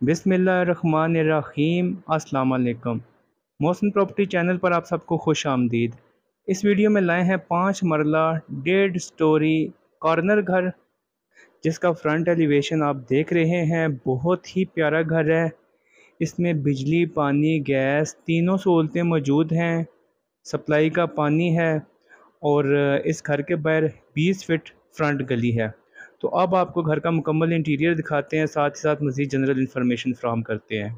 بسم اللہ الرحمن الرحیم۔ السلام علیکم۔ موسم پراپرٹی چینل پر آپ سب کو خوش آمدید۔ اس ویڈیو میں لائے ہیں پانچ مرلہ ڈیڑھ سٹوری کارنر گھر، جس کا فرنٹ ایلیویشن آپ دیکھ رہے ہیں۔ بہت ہی پیارا گھر ہے۔ اس میں بجلی، پانی، گیس تینوں سہولتیں موجود ہیں۔ سپلائی کا پانی ہے اور اس گھر کے باہر بیس فٹ فرنٹ گلی ہے۔ تو اب آپ کو گھر کا مکمل انٹیریئر دکھاتے ہیں، ساتھ ہی ساتھ مزید جنرل انفارمیشن فراہم کرتے ہیں۔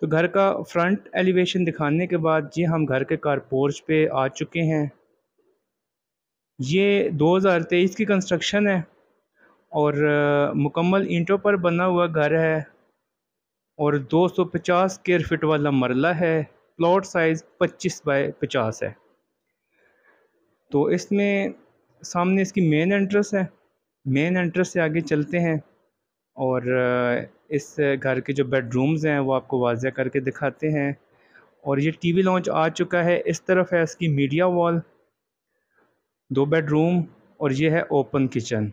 تو گھر کا فرنٹ ایلیویشن دکھانے کے بعد جی ہم گھر کے کار پورچ پہ آ چکے ہیں۔ یہ دو ہزار تیئیس کی کنسٹرکشن ہے اور مکمل اینٹوں پر بنا ہوا گھر ہے اور دو سو پچاس اسکیئر فٹ والا مرلہ ہے۔ پلاٹ سائز پچیس بائی پچاس ہے۔ تو اس میں سامنے اس کی مین انٹرس ہے۔ مین انٹرس سے آگے چلتے ہیں اور اس گھر کے جو بیڈ رومز ہیں وہ آپ کو واضح کر کے دکھاتے ہیں اور یہ ٹی وی لانچ آ چکا ہے اس طرف ہے اس کی میڈیا وال دو بیڈ روم اور یہ ہے اوپن کچن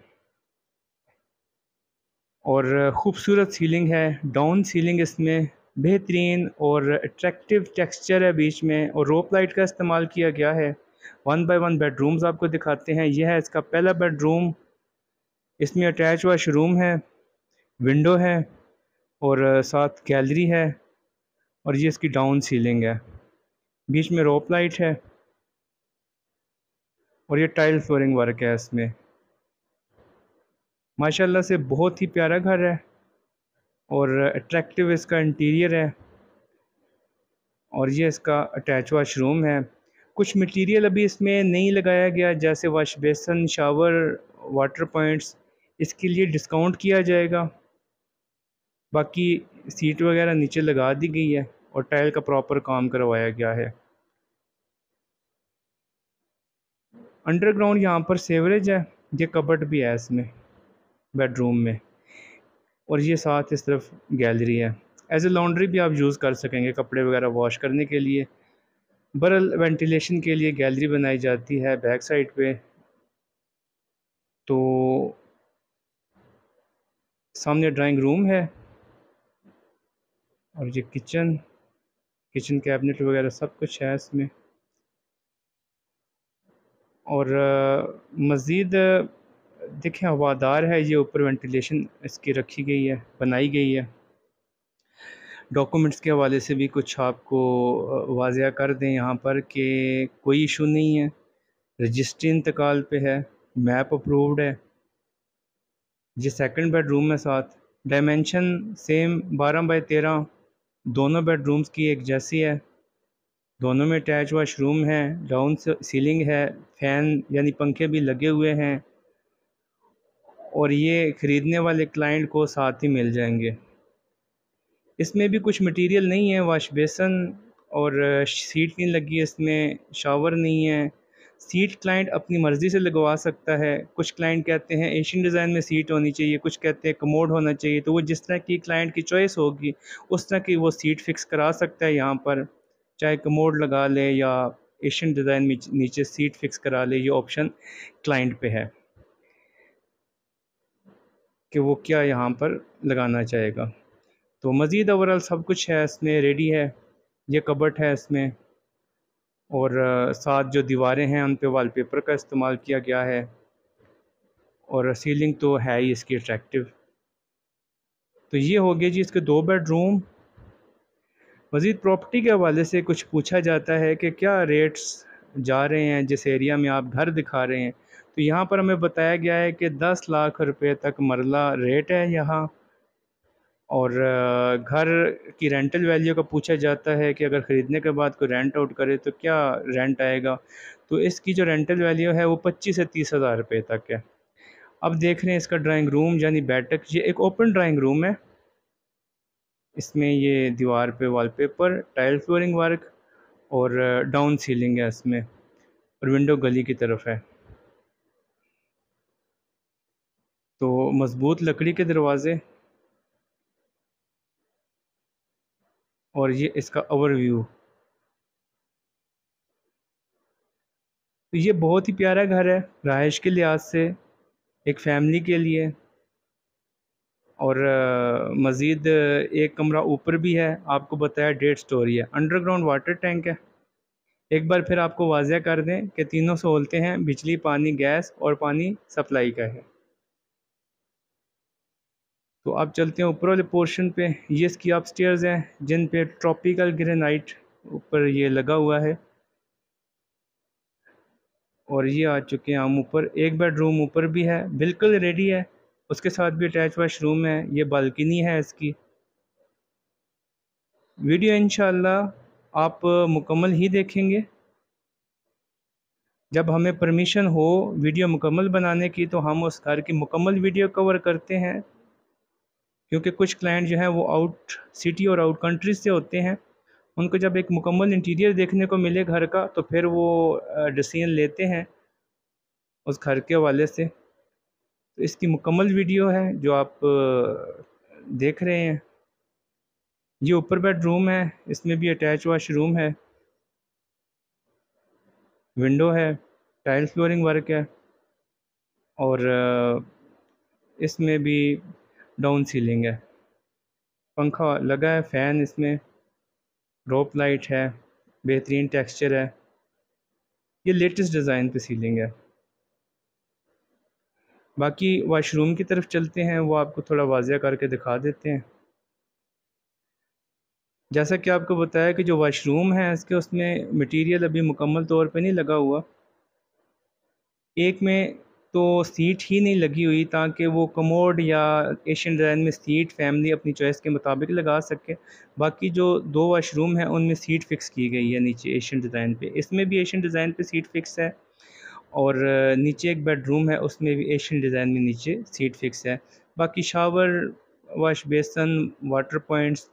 اور خوبصورت سیلنگ ہے ڈاؤن سیلنگ اس میں، بہترین اور اٹریکٹیو ٹیکسچر ہے بیچ میں اور روپ لائٹ کا استعمال کیا گیا ہے۔ One by one bedrooms آپ کو دکھاتے ہیں، یہ ہے اس کا پہلا بیڈ روم اس میں اٹیچ واش روم ہے ونڈو ہے اور ساتھ گیلری ہے اور یہ اس کی ڈاؤن سیلنگ ہے۔ بیچ میں روپ لائٹ ہے اور یہ ٹائل فلورنگ ورک ہے اس میں۔ ماشاءاللہ سے بہت ہی پیارا گھر ہے اور اٹریکٹیو اس کا انٹیریئر ہے اور یہ اس کا اٹیچ واش روم ہے۔ کچھ مٹیریل ابھی اس میں نہیں لگایا گیا، جیسے wash basin shower water points اس کے لیے ڈسکاؤنٹ کیا جائے گا؟ باقی سیٹ وغیرہ نیچے لگا دی گئی ہے اور ٹائل کا پراپر کام کروایا گیا ہے۔ انڈر گراؤنڈ یہاں پر سیوریج ہے، یہ کبٹ بھی ہے اس میں بیڈ روم میں۔ اور یہ ساتھ اس طرف گیلری ہے۔ ایز اے لانڈری بھی آپ یوز کر سکیں گے کپڑے وغیرہ واش کرنے کے لیے۔ برل وینٹیلیشن کے لیے گیلری بنائی جاتی ہے بیک سائڈ پہ۔ تو سامنے ڈرائنگ روم ہے اور یہ کچن کچن کیبنٹ وغیرہ سب کچھ ہے اس میں۔ اور مزید دیکھیں ہوادار ہے، یہ اوپر وینٹیلیشن اس کی رکھی گئی ہے، بنائی گئی ہے۔ ڈاکومنٹس کے حوالے سے بھی کچھ آپ کو واضح کر دیں یہاں پر کہ کوئی ایشو نہیں ہے۔ رجسٹری انتقال پہ ہے، میپ اپرووڈ ہے۔ جی سیکنڈ بیڈ روم میں ساتھ۔ ڈائمینشن سیم بارہ بائی تیرہ۔ دونوں بیڈ رومز کی ایک جیسی ہے۔ دونوں میں اٹیچ واش روم ہے۔ ڈاؤن سیلنگ ہے۔ فین یعنی پنکھے بھی لگے ہوئے ہیں۔ اور یہ خریدنے والے کلائنٹ کو ساتھ ہی مل جائیں گے۔ اس میں بھی کچھ مٹیریل نہیں ہے۔ واش بیسن اور سیٹ نہیں لگی اس میں شاور نہیں ہے۔ سیٹ کلائنٹ اپنی مرضی سے لگوا سکتا ہے۔ کچھ کلائنٹ کہتے ہیں ایشین ڈیزائن میں سیٹ ہونی چاہیے، کچھ کہتے ہیں کموڈ ہونا چاہیے۔ تو وہ جس طرح کی کلائنٹ کی چوائس ہوگی، اس طرح کی وہ سیٹ فکس کرا سکتا ہے یہاں پر۔ چاہے کموڈ لگا لے یا ایشین ڈیزائن میں نیچے سیٹ فکس کرا لے، یہ آپشن کلائنٹ پہ ہے۔ کہ وہ کیا یہاں پر لگانا چاہے گا۔ تو مزید اوورال سب کچھ ہے، اس میں ریڈی ہے، یہ کبٹ ہے اس میں۔ اور ساتھ جو دیواریں ہیں، ان پہ وال پیپر کا استعمال کیا گیا ہے۔ اور سیلنگ تو ہے ہی، اس کی اٹریکٹیو تو یہ ہو گیا جی اس کے دو بیڈ روم مزید پراپرٹی کے حوالے سے کچھ پوچھا جاتا ہے کہ کیا ریٹس جا رہے ہیں، جس ایریا میں آپ گھر دکھا رہے ہیں۔ تو یہاں پر ہمیں بتایا گیا ہے کہ دس لاکھ روپے تک مرلہ ریٹ ہے یہاں۔ اور گھر کی رینٹل ویلیو کا پوچھا جاتا ہے کہ اگر خریدنے کے بعد کوئی رینٹ آؤٹ کرے تو کیا رینٹ آئے گا؟ تو اس کی جو رینٹل ویلیو ہے وہ پچیس سے تیس ہزار روپے تک ہے۔ اب دیکھ رہے ہیں اس کا ڈرائنگ روم یعنی بیٹک یہ ایک اوپن ڈرائنگ روم ہے۔ اس میں یہ دیوار پہ wallpaper, tile flooring work اور ڈاؤن سیلنگ ہے اس میں، اور ونڈو گلی کی طرف ہے۔ تو مضبوط لکڑی کے دروازے اور یہ اس کا اوور ویو یہ بہت ہی پیارا گھر ہے رہائش کے لحاظ سے، ایک فیملی کے لیے، اور مزید ایک کمرہ اوپر بھی ہے، آپ کو بتایا ڈیڑھ سٹوری ہے۔ انڈر گراؤنڈ واٹر ٹینک ہے۔ ایک بار پھر آپ کو واضح کر دیں کہ تینوں سہولتیں ہیں، بجلی، پانی، گیس اور پانی سپلائی کا ہے۔ تو آپ چلتے ہیں اوپر والے پورشن پہ۔ یہ اس کی آپ سٹیئرز ہیں، جن پہ ٹراپیکل گرینائٹ اوپر یہ لگا ہوا ہے۔ اور یہ آ چکے ہیں ہم اوپر۔ ایک بیڈ روم اوپر بھی ہے، بالکل ریڈی ہے۔ اس کے ساتھ بھی اٹیچ واش روم ہے۔ یہ بالکنی ہے اس کی۔ ویڈیو انشاءاللہ آپ مکمل ہی دیکھیں گے۔ جب ہمیں پرمیشن ہو ویڈیو مکمل بنانے کی، تو ہم اس گھر کی مکمل ویڈیو کور کرتے ہیں۔ کیونکہ کچھ کلائنٹ جو ہیں وہ آؤٹ سٹی اور آؤٹ کنٹریز سے ہوتے ہیں، ان کو جب ایک مکمل انٹیریئر دیکھنے کو ملے گھر کا، تو پھر وہ ڈسیزن لیتے ہیں اس گھر کے حوالے سے۔ تو اس کی مکمل ویڈیو ہے جو آپ دیکھ رہے ہیں۔ یہ اوپر بیڈ روم ہے، اس میں بھی اٹیچ واش روم ہے۔ ونڈو ہے ٹائل فلورنگ ورک ہے۔ اور اس میں بھی ڈاؤن سیلنگ ہے۔ پنکھا لگا ہے، فین اس میں۔ روپ لائٹ ہے، بہترین ٹیکسچر ہے۔ یہ لیٹسٹ ڈیزائن پہ سیلنگ ہے۔ باقی واش روم کی طرف چلتے ہیں، وہ آپ کو تھوڑا واضح کر کے دکھا دیتے ہیں۔ جیسا کہ آپ کو بتایا کہ جو واش روم ہے، اس کے اس میں مٹیریل ابھی مکمل طور پہ نہیں لگا ہوا۔ ایک میں تو سیٹ ہی نہیں لگی ہوئی تاکہ وہ کموڈ یا ایشین ڈیزائن میں سیٹ فیملی اپنی چوائس کے مطابق لگا سکے۔ باقی جو دو واش روم ہیں، ان میں سیٹ فکس کی گئی ہے نیچے ایشین ڈیزائن پہ۔ اس میں بھی ایشین ڈیزائن پہ سیٹ فکس ہے اور نیچے ایک بیڈ روم ہے، اس میں بھی ایشین ڈیزائن میں نیچے سیٹ فکس ہے۔ باقی shower, wash basin, water points,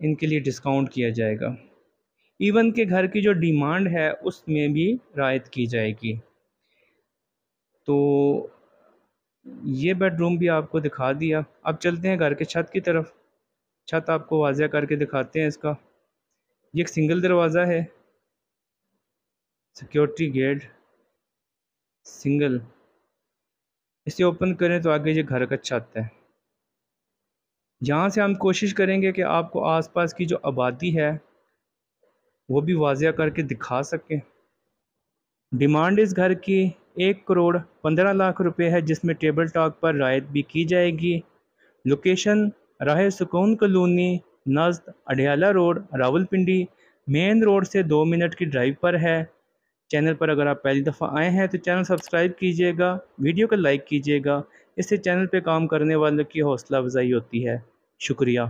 ان کے لیے ڈسکاؤنٹ کیا جائے گا۔ ایون کے گھر کی جو ڈیمانڈ ہے، اس میں بھی رعایت کی جائے گی۔ تو یہ بیڈ روم بھی آپ کو دکھا دیا۔ اب چلتے ہیں گھر کے چھت کی طرف۔ چھت آپ کو واضح کر کے دکھاتے ہیں اس کا۔ یہ ایک سنگل دروازہ ہے۔ سیکیورٹی گیٹ سنگل اسے اوپن کریں تو آگے یہ گھر کا چھت ہے۔ یہاں سے ہم کوشش کریں گے کہ آپ کو آس پاس کی جو آبادی ہے، وہ بھی واضح کر کے دکھا سکیں۔ ڈیمانڈ اس گھر کی ایک کروڑ پندرہ لاکھ روپے ہے، جس میں ٹیبل ٹاک پر رعایت بھی کی جائے گی۔ لوکیشن راہ Sukoon colony نزد Adiala road, Rawalpindi. Main road سے دو منٹ کی ڈرائیو پر ہے۔ چینل پر اگر آپ پہلی دفعہ آئے ہیں تو چینل سبسکرائب کیجیے گا، ویڈیو کو لائک کیجیے گا۔ اس سے چینل پہ کام کرنے والوں کی حوصلہ افزائی ہوتی ہے۔ شکریہ۔